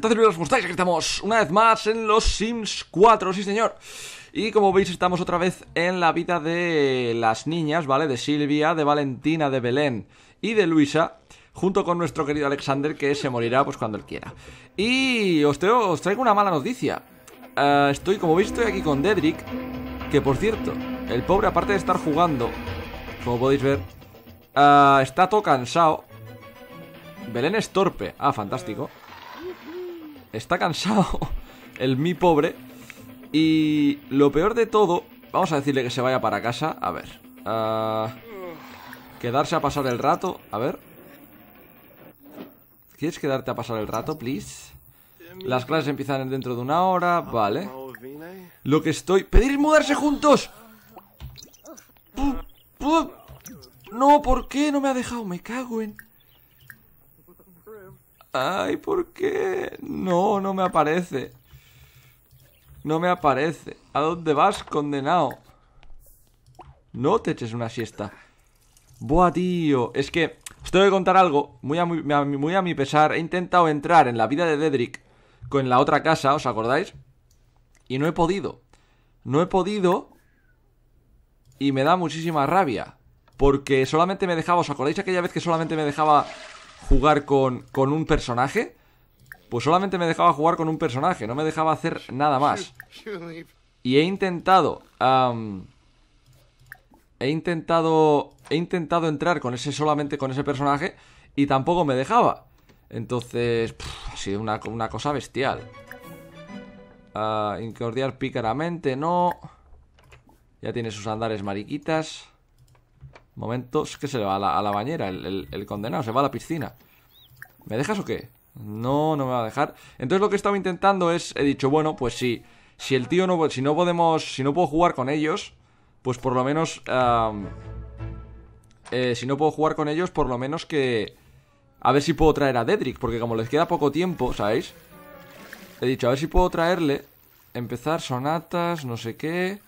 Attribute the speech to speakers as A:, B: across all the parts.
A: ¿Qué tal, ¿Cómo estáis? Aquí estamos una vez más en los Sims 4, sí señor. Y como veis estamos otra vez en la vida de las niñas, ¿vale? De Silvia, de Valentina, de Belén y de Luisa, junto con nuestro querido Alexander que se morirá pues cuando él quiera. Y os, os traigo una mala noticia. Eh, estoy, como veis, estoy aquí con Dedrick, que por cierto, el pobre aparte de estar jugando, como podéis ver, eh, está todo cansado. Belén es torpe. Ah, fantástico. Está cansado el mi pobre. Y lo peor de todo, vamos a decirle que se vaya para casa. A ver. Quedarse a pasar el rato. A ver. ¿Quieres quedarte a pasar el rato, please? Las clases empiezan dentro de una hora. Vale. Lo que estoy... ¡Pedir mudarse juntos! No, ¿por qué no me ha dejado? Me cago en... Ay, ¿por qué? No, no me aparece. No me aparece. ¿A dónde vas, condenado? No te eches una siesta. Buah, tío. Es que os tengo que contar algo. Muy a, muy, a mi pesar. He intentado entrar en la vida de Dedrick con la otra casa, ¿os acordáis? Y no he podido. No he podido. Y me da muchísima rabia. Porque solamente me dejaba. ¿Os acordáis aquella vez que solamente me dejaba jugar con, con un personaje, pues solamente me dejaba jugar con un personaje, no me dejaba hacer nada más. Y he intentado... he intentado... He intentado entrar con ese solamente con ese personaje y tampoco me dejaba. Entonces... ha sido una, una, cosa bestial. Uh, incordiar pícaramente, no. Ya tiene sus andares mariquitas. Momentos que se va a la, bañera, el, condenado, se va a la piscina. ¿Me dejas o qué? No, no me va a dejar. Entonces lo que he estado intentando es, he dicho, bueno, pues si, si el tío no, si no podemos, si no puedo jugar con ellos, pues por lo menos, eh, si no puedo jugar con ellos, por lo menos que, a ver si puedo traer a Dedrick, porque como les queda poco tiempo, ¿sabéis? He dicho, a ver si puedo traerle, empezar sonatas, no sé qué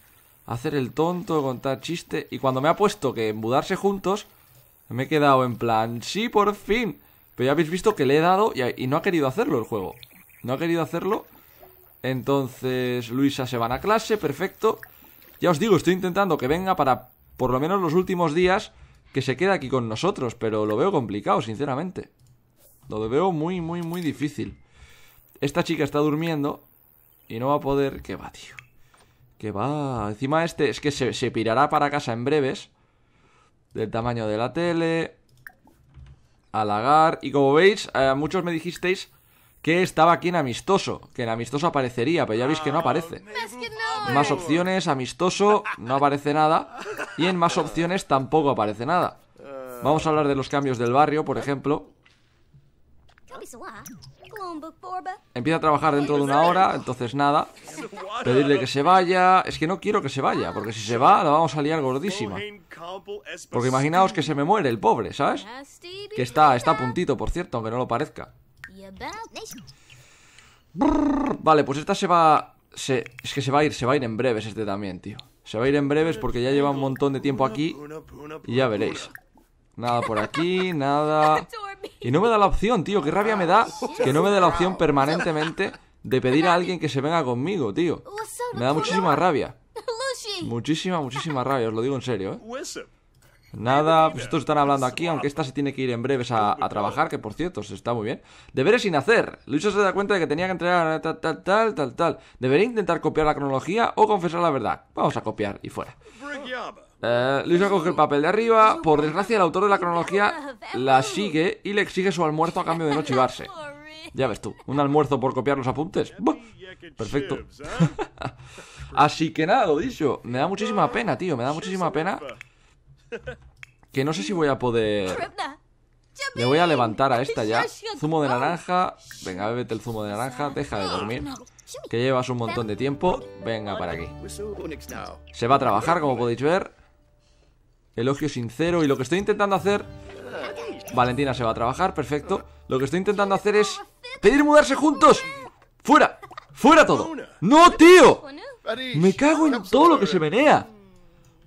A: hacer el tonto, contar chiste. Y cuando me ha puesto que mudarse juntos, me he quedado en plan, sí, por fin. Pero ya habéis visto que le he dado y, no ha querido hacerlo el juego. No ha querido hacerlo. Entonces, Luisa se van a clase, perfecto. Ya os digo, estoy intentando que venga para por lo menos los últimos días que se quede aquí con nosotros, pero lo veo complicado, sinceramente. Lo veo muy, muy, muy difícil. Esta chica está durmiendo y no va a poder... ¿Qué va, tío? Que va. Encima este es que se, pirará para casa en breves. Del tamaño de la tele. Halagar. Y como veis, eh, muchos me dijisteis que estaba aquí en amistoso. Que en amistoso aparecería, pero ya veis que no aparece. Más opciones, amistoso, no aparece nada. Y en más opciones tampoco aparece nada. Vamos a hablar de los cambios del barrio, por ejemplo. Empieza a trabajar dentro de una hora, entonces nada. Pedirle que se vaya. Es que no quiero que se vaya, porque si se va la vamos a liar gordísima. Porque imaginaos que se me muere el pobre, ¿sabes? Que está, está a puntito, por cierto, aunque no lo parezca. vale, pues esta se va... Es que se va a ir, se va a ir en breves este también, tío. Se va a ir en breves porque ya lleva un montón de tiempo aquí y ya veréis. Nada por aquí, nada... Y no me da la opción, tío. Qué rabia me da que no me dé la opción permanentemente de pedir a alguien que se venga conmigo, tío. Me da muchísima rabia. Muchísima, muchísima rabia, os lo digo en serio, ¿eh? Nada, pues estos están hablando aquí, aunque esta se tiene que ir en breves a, trabajar, que por cierto, se está muy bien. Deberes sin hacer. Luisa se da cuenta de que tenía que entregar tal, tal, tal, tal, tal. Debería intentar copiar la cronología o confesar la verdad. Vamos a copiar y fuera. Eh, Luisa coge el papel de arriba. Por desgracia, el autor de la cronología la sigue y le exige su almuerzo a cambio de no chivarse. Ya ves tú, un almuerzo por copiar los apuntes. perfecto. Así que nada, lo dicho. Me da muchísima pena, tío. Me da muchísima pena. Que no sé si voy a poder. Le voy a levantar a esta ya. Zumo de naranja. Venga, bébete el zumo de naranja. Deja de dormir. Que llevas un montón de tiempo. Venga para aquí. Se va a trabajar, como podéis ver. Elogio sincero. Y lo que estoy intentando hacer... Valentina se va a trabajar, perfecto. Lo que estoy intentando hacer es... ¡Pedir mudarse juntos! ¡Fuera! ¡Fuera todo! ¡No, tío! Me cago en todo lo que se menea.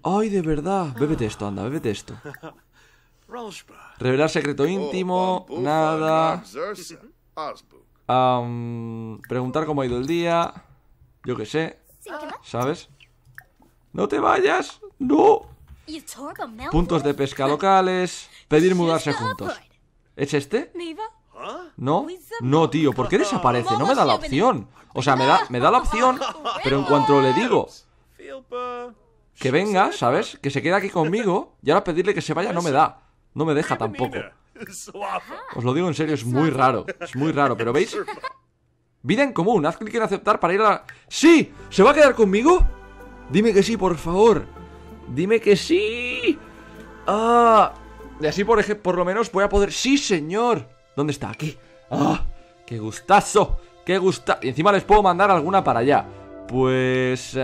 A: Ay, de verdad. Bébete esto, anda, bébete esto. Revelar secreto íntimo. Nada. Preguntar cómo ha ido el día. Yo qué sé, ¿sabes? ¡No te vayas! ¡No! Puntos de pesca locales. Pedir mudarse juntos. ¿Es este? ¿No? No, tío, ¿por qué desaparece? No me da la opción. O sea, me da, me da la opción, pero en cuanto le digo que venga, ¿sabes? Que se quede aquí conmigo y ahora pedirle que se vaya no me da. No me deja tampoco. Os lo digo en serio, es muy raro. Es muy raro, pero ¿veis? Vida en común, haz clic en aceptar para ir a la... ¡Sí! ¿Se va a quedar conmigo? Dime que sí, por favor. Dime que sí. Ah. Y así, por ejemplo, por lo menos voy a poder... ¡Sí, señor! ¿Dónde está? Aquí. ¡Ah! ¡Qué gustazo! ¡Qué gusta! Y encima les puedo mandar alguna para allá. Pues...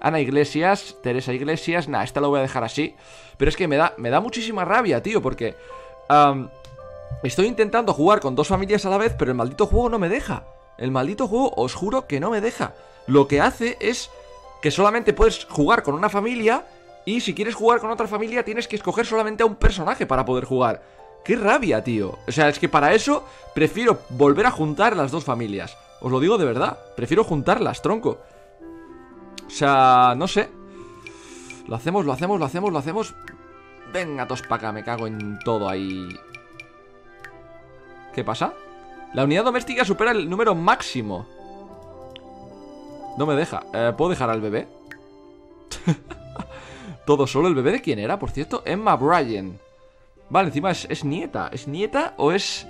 A: Ana Iglesias, Teresa Iglesias, nah, esta lo voy a dejar así. Pero es que me da, me da muchísima rabia, tío, porque estoy intentando jugar con dos familias a la vez, pero el maldito juego no me deja. El maldito juego, os juro que no me deja. Lo que hace es que solamente puedes jugar con una familia y si quieres jugar con otra familia tienes que escoger solamente a un personaje para poder jugar. ¡Qué rabia, tío! O sea, es que para eso prefiero volver a juntar las dos familias. Os lo digo de verdad. Prefiero juntarlas, tronco. O sea, no sé. Lo hacemos, lo hacemos, lo hacemos, lo hacemos. Venga, tos pa' acá, me cago en todo ahí. ¿Qué pasa? La unidad doméstica supera el número máximo. No me deja. Eh, ¿Puedo dejar al bebé? Todo solo. ¿El bebé de quién era, por cierto? Emma Bryan. Vale, encima es, nieta. ¿Es nieta o es...?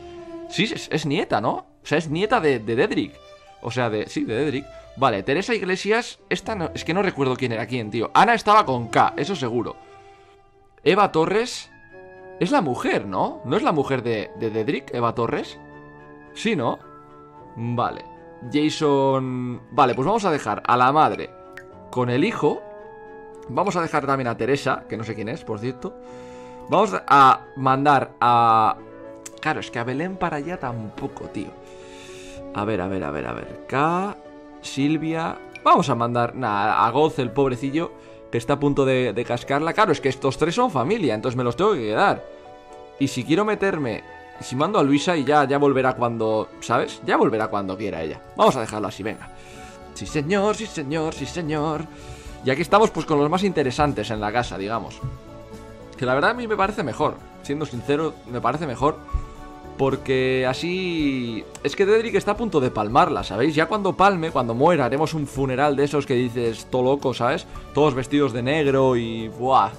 A: Sí, es, es nieta, ¿no? O sea, es nieta de, de Dedrick. O sea, de... Sí, de Dedrick. Vale, Teresa Iglesias... Esta no... Es que no recuerdo quién era quién, tío. Ana estaba con K, eso seguro. Eva Torres... Es la mujer, ¿no? ¿No es la mujer de, de Dedrick, Eva Torres? Sí, ¿no? Vale. Jason... Vale, pues vamos a dejar a la madre con el hijo. Vamos a dejar también a Teresa, que no sé quién es, por cierto. Vamos a mandar a... Claro, es que a Belén para allá tampoco, tío. A ver, a ver, a ver, a ver. K, Silvia... Vamos a mandar nada, a Goz, el pobrecillo, que está a punto de, de cascarla. Claro, es que estos tres son familia, entonces me los tengo que quedar. Y si quiero meterme... Si mando a Luisa y ya, ya volverá cuando... ¿Sabes? Ya volverá cuando quiera ella. Vamos a dejarlo así, venga. Sí, señor, sí, señor, sí, señor. Y aquí estamos pues con los más interesantes en la casa, digamos. Que la verdad a mí me parece mejor. Siendo sincero, me parece mejor. Porque así... Es que Dedrick está a punto de palmarla, ¿sabéis? Ya cuando palme, cuando muera, haremos un funeral de esos que dices, todo loco, ¿sabes? Todos vestidos de negro y... ¡Buah!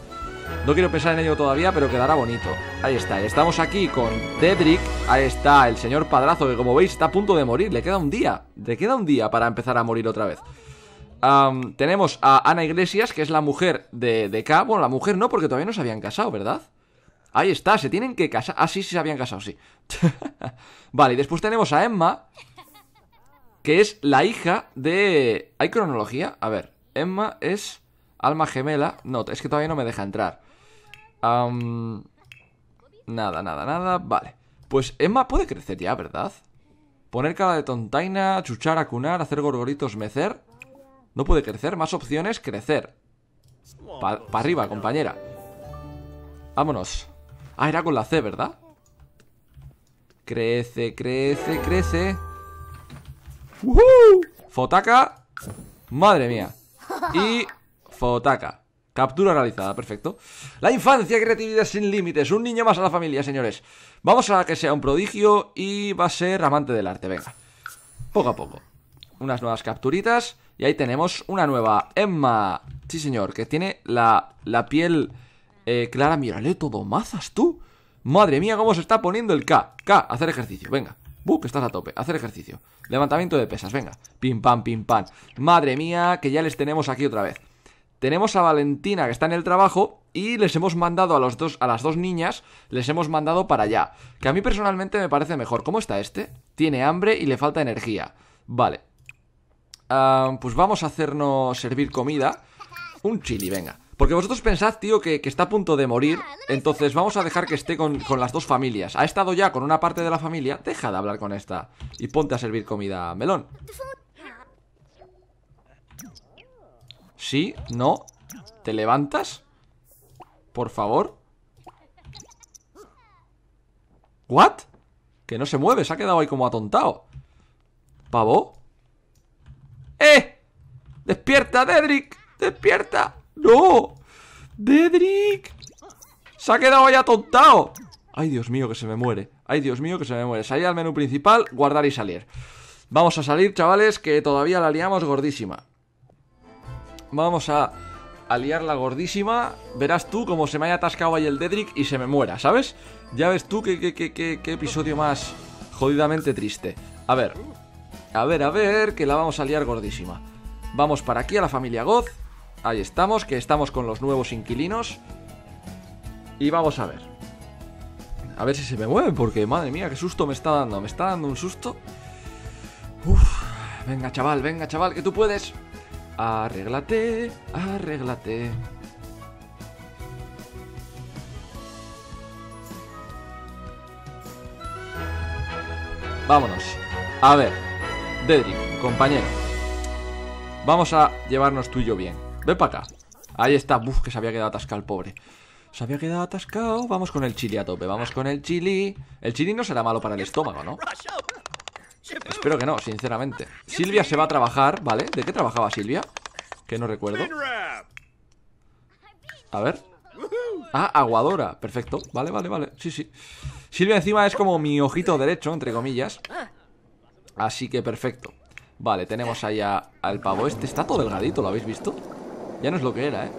A: No quiero pensar en ello todavía, pero quedará bonito. Ahí está, estamos aquí con Dedrick. Ahí está, el señor padrazo que como veis está a punto de morir. Le queda un día. Le queda un día para empezar a morir otra vez. Tenemos a Ana Iglesias, que es la mujer de, de K. Bueno, la mujer no, porque todavía no se habían casado, ¿verdad? Ahí está, se tienen que casar. Ah, sí, sí se habían casado, sí. vale, y después tenemos a Emma, que es la hija de... ¿Hay cronología? A ver, Emma es alma gemela. No, es que todavía no me deja entrar. Nada, nada, nada. Vale. Pues Emma puede crecer ya, ¿verdad? Poner cara de tontaina, chuchar, acunar, hacer gorgoritos, mecer. No puede crecer. Más opciones, crecer. Para arriba, compañera. Vámonos. Ah, era con la C, ¿verdad? Crece, crece, crece. ¡Woohoo! Fotaka. Madre mía. Y Fotaka. Captura realizada, perfecto. La infancia, creatividad sin límites. Un niño más a la familia, señores. Vamos a que sea un prodigio y va a ser amante del arte. Venga. Poco a poco. Unas nuevas capturitas. Y ahí tenemos una nueva Emma. Sí, señor, que tiene la, la piel eh, clara. Mírale todo mazas, tú. Madre mía, cómo se está poniendo el K. K, hacer ejercicio, venga. Uh, que estás a tope, hacer ejercicio. Levantamiento de pesas, venga. Pim pam, pim pam. Madre mía, que ya les tenemos aquí otra vez. Tenemos a Valentina que está en el trabajo y les hemos mandado a, los dos, a las dos niñas, les hemos mandado para allá. Que a mí personalmente me parece mejor. ¿Cómo está este? Tiene hambre y le falta energía. Vale. Ah, pues vamos a hacernos servir comida. Un chili, venga. Porque vosotros pensad, tío, que, que está a punto de morir. Entonces vamos a dejar que esté con, con las dos familias. Ha estado ya con una parte de la familia. Deja de hablar con esta. Y ponte a servir comida, melón. ¿Sí? ¿No? ¿Te levantas? Por favor. ¿What? Que no se mueve, se ha quedado ahí como atontado ¿Pavo? ¡Eh! ¡Despierta, Dedrick! ¡Despierta! ¡No! ¡Dedrick! Se ha quedado ahí atontado Ay, Dios mío, que se me muere Ay, Dios mío, que se me muere Salir al menú principal, guardar y salir Vamos a salir, chavales, que todavía la liamos gordísima Vamos a, a liarla gordísima. Verás tú como se me haya atascado ahí el Dedrick y se me muera, ¿sabes? Ya ves tú qué, qué, qué, qué episodio más jodidamente triste. A ver, a ver, a ver, que la vamos a liar gordísima. Vamos para aquí a la familia Goz. Ahí estamos, que estamos con los nuevos inquilinos. Y vamos a ver. A ver si se me mueve Porque, madre mía, qué susto me está dando. Me está dando un susto. Venga chaval, venga chaval, que tú puedes Arréglate, arréglate. Vámonos. A ver Dedrick, compañero. Vamos a llevarnos tú y yo bien. Ven para acá. Ahí está, buf, que se había quedado atascado el pobre. Se había quedado atascado. Vamos con el chili a tope, vamos con el chili. El chili no será malo para el estómago, ¿no? Espero que no, sinceramente. Silvia se va a trabajar, ¿vale? ¿De qué trabajaba Silvia? Que no recuerdo. A ver. Ah, aguadora, perfecto. Vale, vale, vale, sí, sí. Silvia encima es como mi ojito derecho, entre comillas. Así que perfecto. Vale, tenemos allá al pavo este. Está todo delgadito, ¿lo habéis visto? Ya no es lo que era, ¿eh?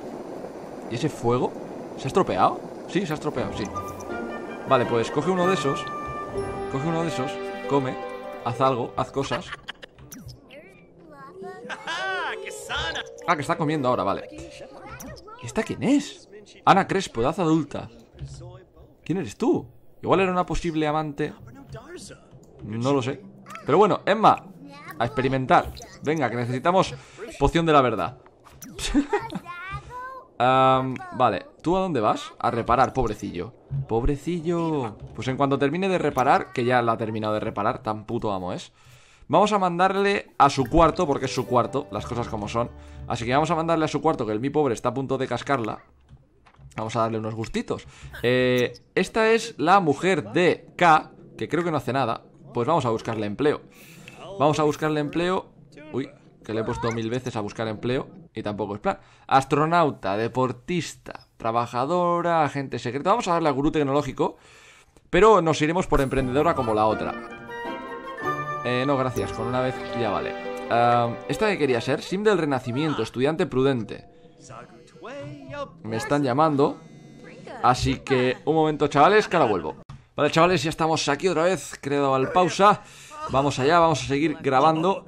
A: ¿Y ese fuego? ¿Se ha estropeado? Sí, se ha estropeado, sí. Vale, pues coge uno de esos. Coge uno de esos, come Haz algo, haz cosas. Ah, que está comiendo ahora, vale. ¿Y esta quién es? Ana Crespo, edad adulta. ¿Quién eres tú? Igual era una posible amante. No lo sé. Pero bueno, Emma A experimentar. Venga, que necesitamos poción de la verdad Vale, ¿tú a dónde vas? A reparar, pobrecillo. Pobrecillo. Pues en cuanto termine de reparar Que ya la ha terminado de reparar Tan puto amo es Vamos a mandarle a su cuarto Porque es su cuarto, las cosas como son. Así que vamos a mandarle a su cuarto Que el mi pobre está a punto de cascarla. Vamos a darle unos gustitos. Eh, Esta es la mujer de K Que creo que no hace nada. Pues vamos a buscarle empleo. Vamos a buscarle empleo. Uy, que le he puesto mil veces a buscar empleo Y tampoco es plan. Astronauta, deportista, trabajadora, agente secreto. Vamos a darle a gurú tecnológico Pero nos iremos por emprendedora como la otra. Eh, no, gracias, con una vez ya vale. Esta que quería ser Sim del Renacimiento, estudiante prudente. Me están llamando Así que un momento chavales, que ahora vuelvo. Vale chavales, ya estamos aquí otra vez Creo al pausa. Vamos allá, vamos a seguir grabando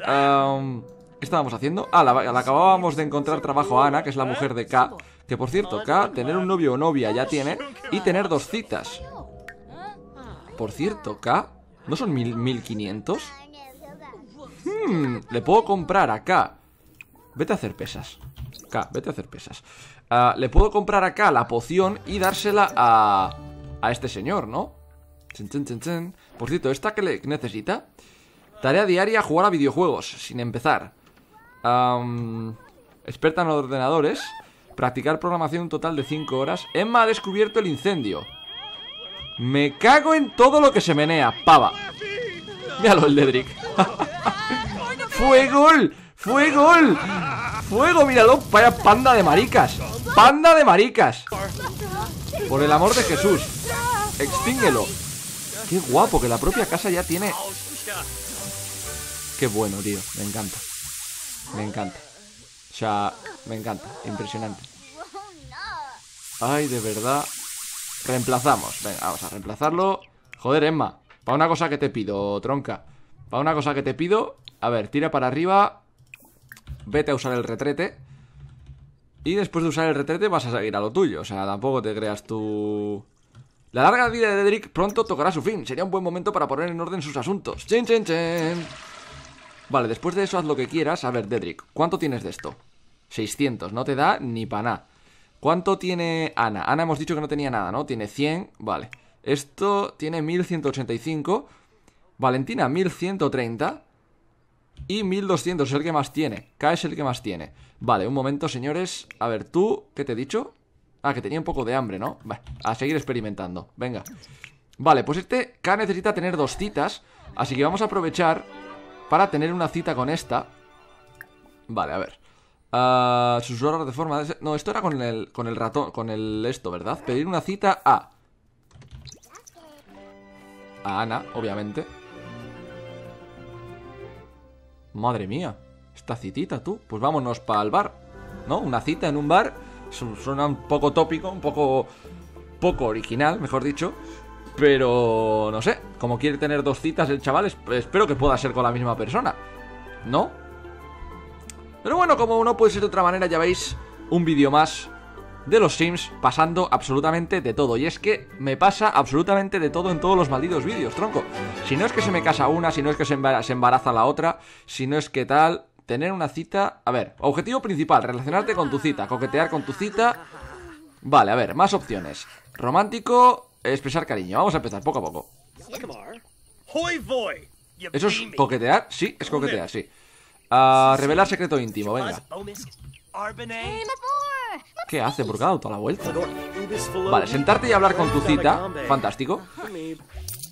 A: ¿Qué estábamos haciendo? Ah, la, acabábamos de encontrar trabajo a Ana, que es la mujer de K Que por cierto, K, tener un novio o novia ya tiene Y tener dos citas Por cierto, K ¿No son mil, 1500? Hmm, le puedo comprar a K Vete a hacer pesas K, vete a hacer pesas uh, Le puedo comprar acá la poción y dársela a... A este señor, ¿no? Por cierto, ¿esta que le necesita? Tarea diaria, jugar a videojuegos, sin empezar. Experta en ordenadores. Practicar programación un total de 5 horas. Emma ha descubierto el incendio. Me cago en todo lo que se menea, pava. Míralo el Dedrick. ¡Fue gol! ¡Fue gol! ¡Fuego, míralo! ¡Vaya panda de maricas! ¡Panda de maricas! Por el amor de Jesús. Extínguelo. Qué guapo, que la propia casa ya tiene... Qué bueno, tío. Me encanta. Me encanta. O sea, me encanta. Impresionante. Ay, de verdad. Reemplazamos. Venga, vamos a reemplazarlo. Joder, Emma. Para una cosa que te pido, tronca. Para una cosa que te pido. A ver, tira para arriba. Vete a usar el retrete. Y después de usar el retrete vas a seguir a lo tuyo. O sea, tampoco te creas tú... La larga vida de Dedrick pronto tocará su fin. Sería un buen momento para poner en orden sus asuntos. ¡Chen, chen, chen! Vale, después de eso haz lo que quieras. A ver, Dedrick, ¿cuánto tienes de esto? 600, no te da ni para nada. ¿Cuánto tiene Ana? Ana hemos dicho que no tenía nada, ¿no? Tiene 100, vale. Esto tiene 1185. Valentina, 1130. Y 1200 es el que más tiene. K es el que más tiene. Vale, un momento, señores. A ver, tú, ¿qué te he dicho? Ah, que tenía un poco de hambre, ¿no? Vale, a seguir experimentando. Venga. Vale, pues este K necesita tener dos citas Así que vamos a aprovechar Para tener una cita con esta. Vale, a ver. Uh, Susurrar de forma... De... No, esto era con el, con el ratón Con el esto, ¿verdad? Pedir una cita a A Ana, obviamente. Madre mía Esta citita, tú. Pues vámonos para el bar ¿No? Una cita en un bar. Suena un poco tópico, un poco... Poco original, mejor dicho pero no sé, como quiere tener dos citas el chaval, espero que pueda ser con la misma persona. ¿No? Pero bueno, como no puede ser de otra manera, ya veis un vídeo más de los Sims pasando absolutamente de todo. Y es que me pasa absolutamente de todo en todos los malditos vídeos, tronco. Si no es que se me casa una, si no es que se embaraza la otra, si no es que tal... Tener una cita... A ver, objetivo principal, relacionarte con tu cita, coquetear con tu cita... Vale, a ver, más opciones. Romántico, expresar cariño. Vamos a empezar poco a poco. ¿Eso es coquetear? Sí, es coquetear, sí. Revelar secreto íntimo, venga. ¿Qué hace? ¿Por qué ha dado toda la vuelta? Vale, sentarte y hablar con tu cita. Fantástico.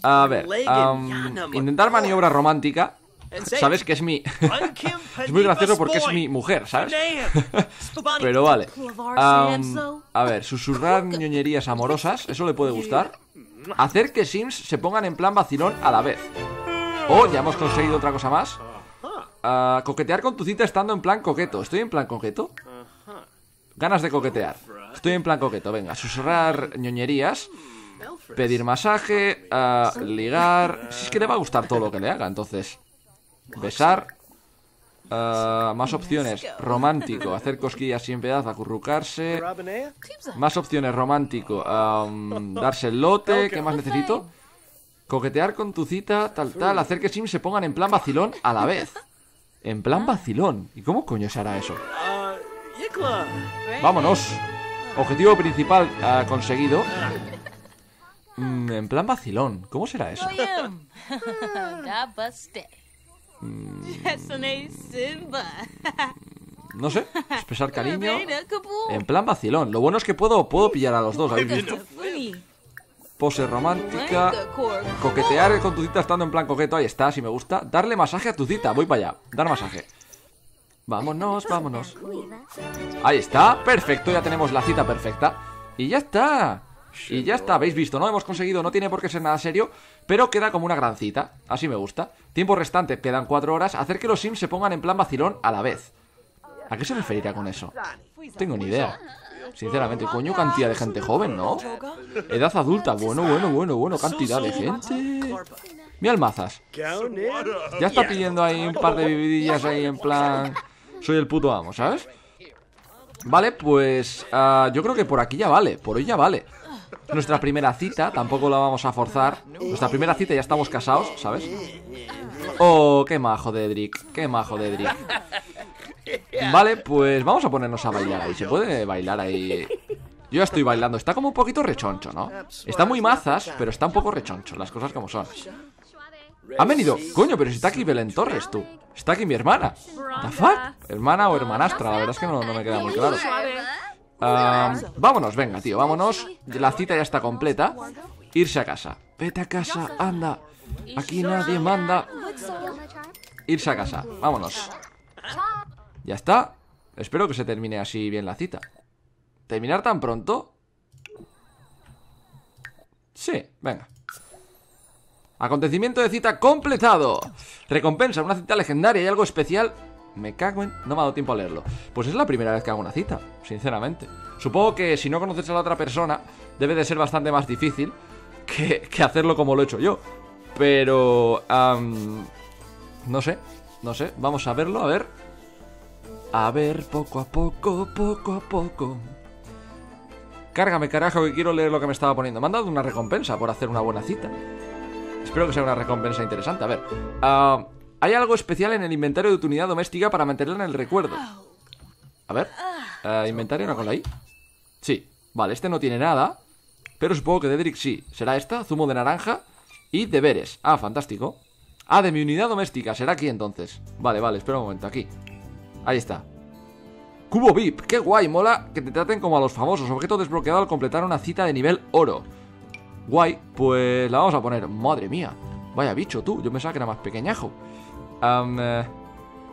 A: A ver, um, intentar maniobra romántica. Sabes que es mi... es muy gracioso porque es mi mujer, ¿sabes? Pero vale. a ver, susurrar ñoñerías amorosas, ¿eso le puede gustar? Hacer que Sims se pongan en plan vacilón a la vez. Oh, ya hemos conseguido otra cosa más. Ah, coquetear con tu cita estando en plan coqueto. ¿Estoy en plan coqueto? Ganas de coquetear. Estoy en plan coqueto, venga. Susurrar ñoñerías. Pedir masaje. Ah, ligar. Si es que le va a gustar todo lo que le haga, entonces. Besar. Uh, más opciones. Romántico. Hacer cosquillas sin piedad. Acurrucarse. Más opciones. Romántico. Um, darse el lote. ¿Qué más necesito? Coquetear con tu cita. Tal, tal. Hacer que Sim se pongan en plan vacilón a la vez. En plan vacilón. ¿Y cómo coño se hará eso? Vámonos. Objetivo principal uh, conseguido. Mm, en plan vacilón. ¿Cómo será eso? No sé, expresar cariño En plan vacilón. Lo bueno es que puedo, puedo pillar a los dos, ¿habéis visto? Pose romántica Coquetear con tu cita estando en plan coqueto Ahí está, si me gusta. Darle masaje a tu cita, voy para allá Dar masaje. Vámonos, vámonos. Ahí está, perfecto, ya tenemos la cita perfecta. Y ya está y ya está, habéis visto, ¿no? Hemos conseguido, no tiene por qué ser nada serio, pero queda como una gran cita. Así me gusta. Tiempo restante, quedan cuatro horas. Hacer que los Sims se pongan en plan vacilón a la vez. ¿A qué se referirá con eso? Tengo ni idea. Sinceramente, coño, cantidad de gente joven, ¿no? Edad adulta, bueno, bueno, bueno, bueno, cantidad de gente. Mi almazas. Ya está pidiendo ahí un par de vividillas ahí en plan... Soy el puto amo, ¿sabes? Vale, pues... Ah, yo creo que por aquí ya vale, por hoy ya vale nuestra primera cita, tampoco la vamos a forzar. Nuestra primera cita ya estamos casados, ¿sabes? Oh, qué majo de Edric, qué majo de Edric. Vale, pues vamos a ponernos a bailar ahí. ¿Se puede bailar ahí? Yo ya estoy bailando. Está como un poquito rechoncho, ¿no? Está muy mazas, pero está un poco rechoncho, las cosas como son. Han venido... Coño, pero si está aquí Belén Torres, tú. Está aquí mi hermana. ¿The fuck? Hermana o hermanastra, la verdad es que no, no me queda muy claro vámonos, venga, tío, vámonos. La cita ya está completa. Irse a casa. Vete a casa, anda. Aquí nadie manda. Irse a casa, vámonos. Ya está. Espero que se termine así bien la cita. ¿Terminar tan pronto? Sí, venga. Acontecimiento de cita completado. Recompensa, una cita legendaria y algo especial me cago en... No me ha dado tiempo a leerlo. Pues es la primera vez que hago una cita, sinceramente. Supongo que si no conoces a la otra persona, debe de ser bastante más difícil que, hacerlo como lo he hecho yo. Pero... no sé, no sé. Vamos a verlo, a ver. A ver, poco a poco, poco a poco. Cárgame, carajo, que quiero leer lo que me estaba poniendo. Me han dado una recompensa por hacer una buena cita. Espero que sea una recompensa interesante. A ver. Ah, hay algo especial en el inventario de tu unidad doméstica para mantenerla en el recuerdo. A ver. Uh, ¿Inventario no con la I? Sí. Vale, este no tiene nada. Pero supongo que Dedrick sí. Será esta, zumo de naranja y deberes. Ah, fantástico. Ah, de mi unidad doméstica. Será aquí entonces. Vale, vale, espera un momento. Aquí. Ahí está. Cubo VIP. Qué guay. Mola que te traten como a los famosos. Objeto desbloqueado al completar una cita de nivel oro. Guay, pues la vamos a poner Madre mía, vaya bicho tú Yo pensaba que era más pequeñajo eh,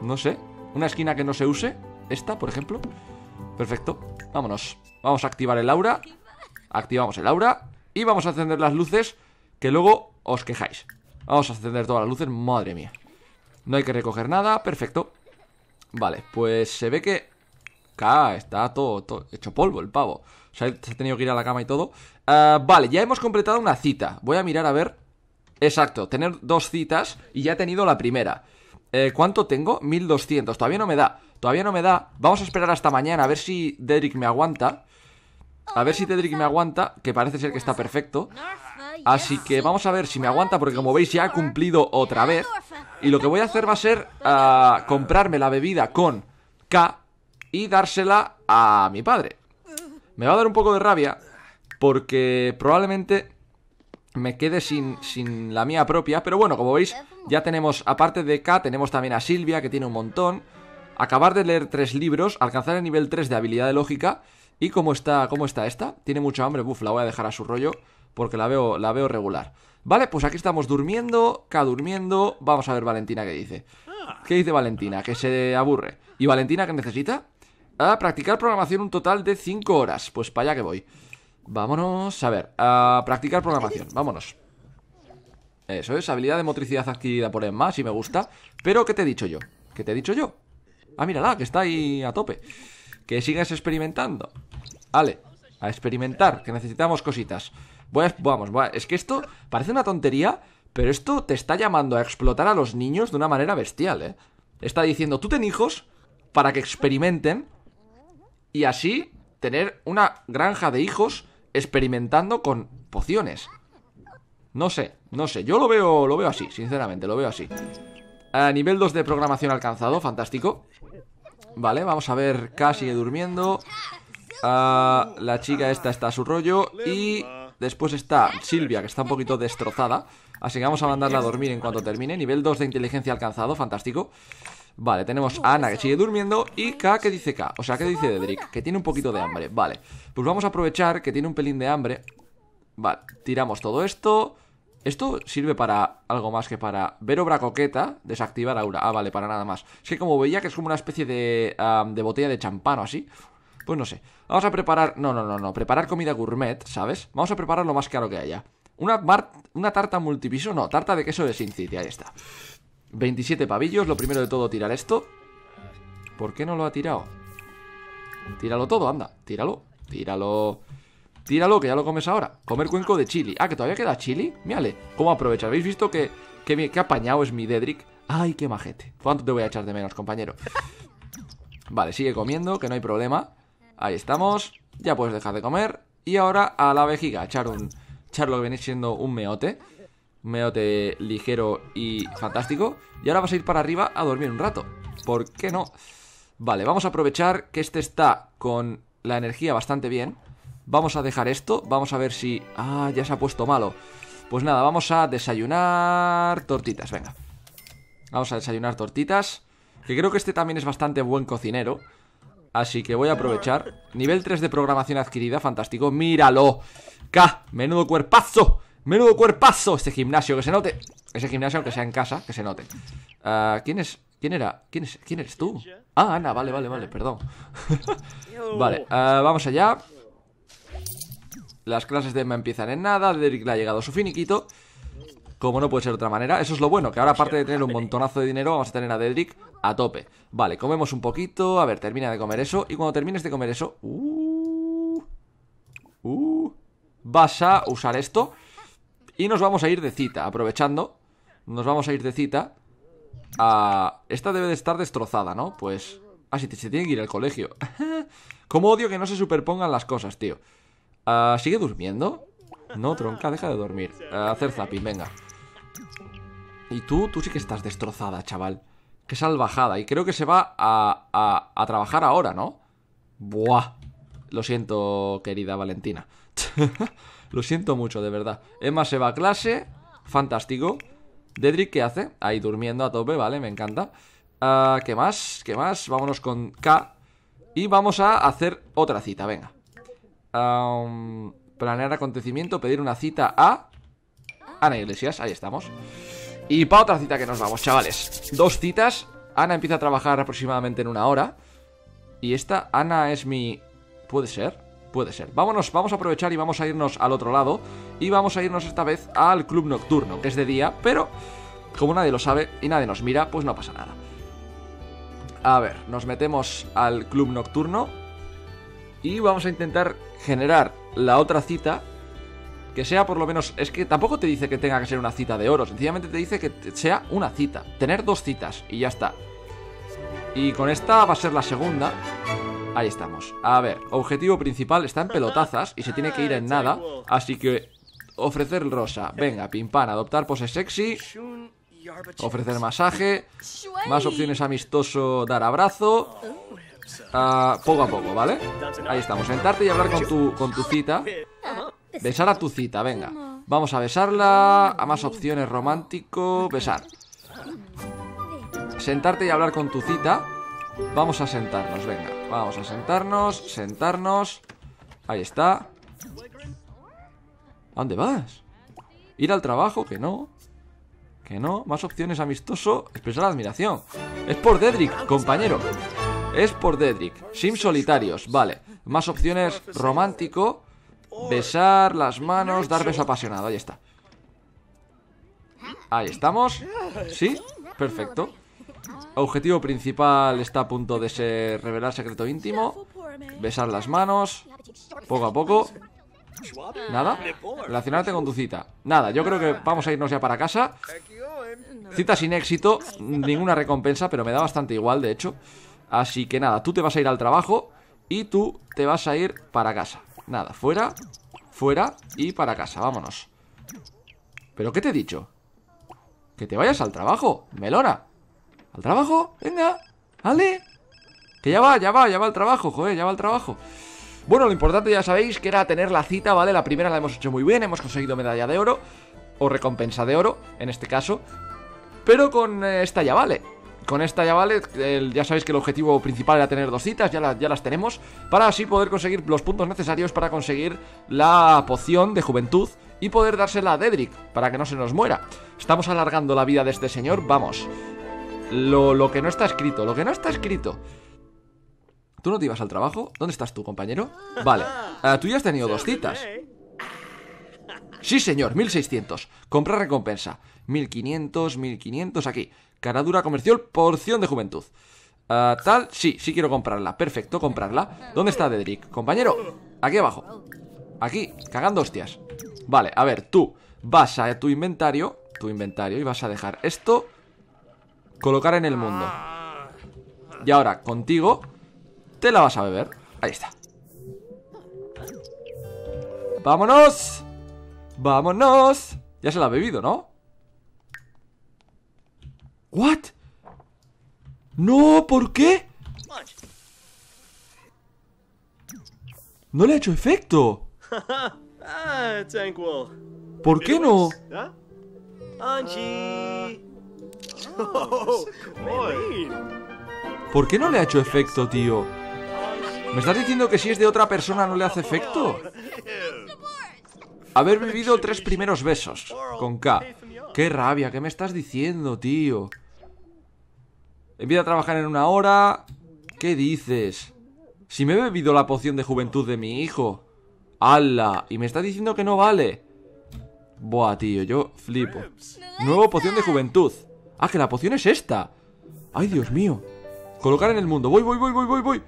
A: No sé Una esquina que no se use Esta, por ejemplo. Perfecto, vámonos. Vamos a activar el aura. Activamos el aura Y vamos a encender las luces Que luego os quejáis. Vamos a encender todas las luces, madre mía. No hay que recoger nada, perfecto. Vale, pues se ve que K está todo, hecho polvo el pavo. Se ha tenido que ir a la cama y todo. Ah, Vale, ya hemos completado una cita. Voy a mirar a ver. Exacto, tener dos citas y ya he tenido la primera eh, ¿Cuánto tengo? 1200, todavía no me da. Todavía no me da. Vamos a esperar hasta mañana a ver si Dedrick me aguanta. A ver si Dedrick me aguanta Que parece ser que está perfecto. Así que vamos a ver si me aguanta Porque como veis ya he cumplido otra vez. Y lo que voy a hacer va a ser uh, Comprarme la bebida con K Y dársela a mi padre. Me va a dar un poco de rabia Porque probablemente me quede sin, sin la mía propia Pero bueno, como veis ya tenemos, aparte de K Tenemos también a Silvia que tiene un montón Acabar de leer tres libros Alcanzar el nivel 3 de habilidad de lógica ¿Y cómo está, cómo está esta? Tiene mucho hambre, buf, la voy a dejar a su rollo porque la veo, la veo regular. Vale, pues aquí estamos durmiendo, K durmiendo. Vamos a ver Valentina qué dice. ¿Qué dice Valentina? Que se aburre. ¿Y Valentina qué necesita? A practicar programación un total de 5 horas. Pues para allá que voy. Vámonos, a ver, a practicar programación, vámonos. Eso es, habilidad de motricidad adquirida por Emma, si me gusta. Pero, ¿qué te he dicho yo? ¿Qué te he dicho yo? Ah, mírala, que está ahí a tope. Que sigas experimentando. Vale, a experimentar, que necesitamos cositas vamos, es que esto parece una tontería, pero esto te está llamando a explotar a los niños de una manera bestial, ¿eh? Está diciendo, tú ten hijos para que experimenten y así tener una granja de hijos experimentando con pociones. No sé, no sé, yo lo veo, lo veo así, sinceramente, lo veo así. A nivel 2 de programación alcanzado, fantástico. Vale, vamos a ver, K sigue durmiendo. Ah, la chica esta está a su rollo y Después está Silvia, que está un poquito destrozada. Así que vamos a mandarla a dormir en cuanto termine. Nivel 2 de inteligencia alcanzado, fantástico. Vale, tenemos a Ana que sigue durmiendo y K que dice K, o sea, que dice Dedrick, que tiene un poquito de hambre, vale Pues vamos a aprovechar que tiene un pelín de hambre Vale, tiramos todo esto Esto sirve para algo más que para ver obra coqueta, desactivar aura Ah, vale, para nada más Es que como veía que es como una especie de, de botella de champán o así pues no sé. Vamos a preparar... No, no, no, no. Preparar comida gourmet, ¿sabes? Vamos a preparar lo más caro que haya. Una, una tarta multipiso, no, tarta de queso de Sin City, ahí está. 27 pavillos, lo primero de todo tirar esto. ¿Por qué no lo ha tirado? Tíralo todo, anda, tíralo, tíralo. Tíralo, que ya lo comes ahora. Comer cuenco de chili. Ah, que todavía queda chili. Mírale, ¿cómo aprovecha? ¿Habéis visto que, que, que apañado es mi Dedrick? Ay, qué majete. ¿Cuánto te voy a echar de menos, compañero? Vale, sigue comiendo, que no hay problema. Ahí estamos. Ya puedes dejar de comer. Y ahora a la vejiga, echar un. Echar lo que viene siendo un meote. Un meote ligero y fantástico. Y ahora vas a ir para arriba a dormir un rato. ¿Por qué no? Vale, vamos a aprovechar que este está con la energía bastante bien. Vamos a dejar esto. Vamos a ver si. Ah, ya se ha puesto malo. Pues nada, vamos a desayunar tortitas, venga. Vamos a desayunar tortitas. Que creo que este también es bastante buen cocinero. Así que voy a aprovechar Nivel 3 de programación adquirida, fantástico ¡Míralo! ¡K! ¡Menudo cuerpazo! ¡Menudo cuerpazo! Este gimnasio, que se note Ese gimnasio, aunque sea en casa, que se note uh, ¿Quién es? ¿Quién era? ¿Quién, es? ¿Quién eres tú? Ah, Ana, vale, vale, vale, perdón Vale, uh, vamos allá Las clases de Emma empiezan en nada Derek le ha llegado su finiquito como no puede ser de otra manera. Eso es lo bueno, que ahora aparte de tener un montonazo de dinero, vamos a tener a Dedrick a tope. Vale, comemos un poquito. A ver, termina de comer eso. Y cuando termines de comer eso... Uh, uh, vas a usar esto. Y nos vamos a ir de cita, aprovechando. Nos vamos a ir de cita. A... Esta debe de estar destrozada, ¿no? Pues... Ah, sí, se tiene que ir al colegio. Como odio que no se superpongan las cosas, tío. Ah, ¿Sigue durmiendo? No, tronca, deja de dormir. hacer zapping, venga. Y tú, tú sí que estás destrozada, chaval. Qué salvajada. Y creo que se va a, a, trabajar ahora, ¿no? Buah. Lo siento, querida Valentina. Lo siento mucho, de verdad. Emma se va a clase. Fantástico. Dedrick, ¿qué hace? Ahí durmiendo a tope, vale, me encanta. Ah, ¿Qué más? ¿Qué más? Vámonos con K. Y vamos a hacer otra cita, venga. Planear acontecimiento, pedir una cita a... Ana Iglesias, ahí estamos. Y para otra cita que nos vamos, chavales. Dos citas. Ana empieza a trabajar aproximadamente en una hora. Y esta, Ana es mi... ¿Puede ser? Puede ser. Vámonos, vamos a aprovechar y vamos a irnos al otro lado. Y vamos a irnos esta vez al club nocturno, que es de día, pero como nadie lo sabe y nadie nos mira, pues no pasa nada. A ver, nos metemos al club nocturno. Y vamos a intentar generar la otra cita que sea por lo menos. Es que tampoco te dice que tenga que ser una cita de oro, sencillamente te dice que sea una cita. Tener dos citas y ya está. Y con esta va a ser la segunda. Ahí estamos. A ver, objetivo principal está en pelotazas y se tiene que ir en nada. Así que ofrecer rosa. Venga, pimpan, adoptar pose sexy. Ofrecer masaje. Más opciones amistoso, dar abrazo. Ah, poco a poco, ¿vale? Ahí estamos, sentarte y hablar con tu, con tu cita. Besar a tu cita, venga. Vamos a besarla A más opciones, romántico, besar. Sentarte y hablar con tu cita. Vamos a sentarnos, venga. Vamos a sentarnos, sentarnos. Ahí está. ¿A dónde vas? ¿Ir al trabajo? Que no. Que no, más opciones amistoso. Expresar admiración. Es por Dedrick, compañero es por Dedrick. Sims solitarios, vale. Más opciones, romántico. Besar las manos, dar beso apasionado. Ahí está. Ahí estamos. ¿Sí? Perfecto. Objetivo principal está a punto de ser revelar secreto íntimo. Besar las manos. Poco a poco. ¿Nada? Relacionarte con tu cita. Nada, yo creo que vamos a irnos ya para casa. Cita sin éxito. Ninguna recompensa, pero me da bastante igual, de hecho. Así que nada, tú te vas a ir al trabajo y tú te vas a ir para casa. Nada, fuera, fuera y para casa, vámonos. ¿Pero qué te he dicho? Que te vayas al trabajo, melona. ¿Al trabajo? Venga, ¿vale? Que ya va, ya va, ya va al trabajo, joder, ya va al trabajo. Bueno, lo importante ya sabéis que era tener la cita, ¿vale? La primera la hemos hecho muy bien, hemos conseguido medalla de oro, o recompensa de oro, en este caso. Pero con eh, esta ya vale. Con esta ya vale, ya sabéis que el objetivo principal era tener dos citas, ya, ya las tenemos, para así poder conseguir los puntos necesarios para conseguir la poción de juventud y poder dársela a Dedrick, para que no se nos muera. Estamos alargando la vida de este señor, vamos. Lo, lo que no está escrito, lo que no está escrito. ¿Tú no te ibas al trabajo? ¿Dónde estás tú, compañero? Vale, uh, tú ya has tenido dos citas. Sí, señor, 1600. Compra recompensa. 1500, 1500 aquí. Caradura comercial, porción de juventud. Ah, tal, sí, sí quiero comprarla. Perfecto, comprarla. ¿Dónde está Dedrick? Compañero, aquí abajo. Aquí, cagando hostias. Vale, a ver, tú vas a tu inventario, tu inventario, y vas a dejar esto colocar en el mundo. Y ahora, contigo, te la vas a beber. Ahí está. ¡Vámonos! ¡Vámonos! Ya se la ha bebido, ¿no? ¿What? No, ¿por qué? No le ha hecho efecto. ¿Por qué no? ¿Por qué no le ha hecho efecto, tío? ¿Me estás diciendo que si es de otra persona no le hace efecto? Haber vivido tres primeros besos con K. Qué rabia, ¿qué me estás diciendo, tío? Empieza a trabajar en una hora. ¿Qué dices? Si me he bebido la poción de juventud de mi hijo. ¡Hala! Y me está diciendo que no vale. Buah, tío, yo flipo. Nuevo poción de juventud. Ah, que la poción es esta. Ay, Dios mío. Colocar en el mundo. Voy, voy, voy, voy, voy, voy.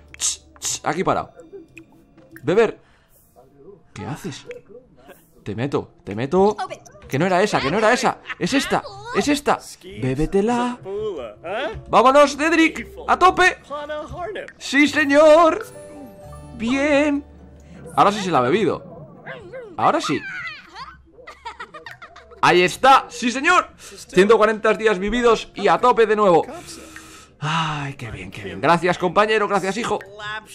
A: Aquí parado. Beber. ¿Qué haces? Te meto, te meto. Que no era esa, que no era esa. Es esta, es esta. Bébetela. Vámonos, Dedrick. A tope. Sí, señor. Bien. Ahora sí se la ha bebido. Ahora sí. Ahí está. Sí, señor. 140 días vividos y a tope de nuevo. Ay, qué bien, qué bien. Gracias, compañero. Gracias, hijo.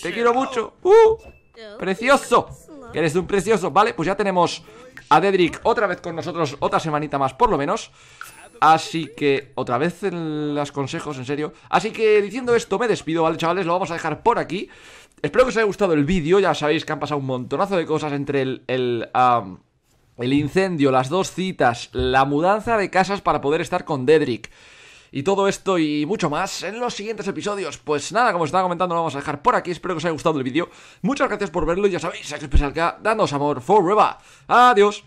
A: Te quiero mucho. ¡Uh! Precioso. Eres un precioso. Vale, pues ya tenemos a Dedrick otra vez con nosotros, otra semanita más por lo menos. Así que, otra vez los consejos, en serio. Así que diciendo esto, me despido, ¿vale, chavales? Lo vamos a dejar por aquí. Espero que os haya gustado el vídeo, ya sabéis que han pasado un montonazo de cosas entre el, el, el incendio, las dos citas, la mudanza de casas para poder estar con Dedrick. Y todo esto y mucho más en los siguientes episodios. Pues nada, como os estaba comentando, lo vamos a dejar por aquí. Espero que os haya gustado el vídeo. Muchas gracias por verlo y ya sabéis, especial que dándoos amor forever. Adiós.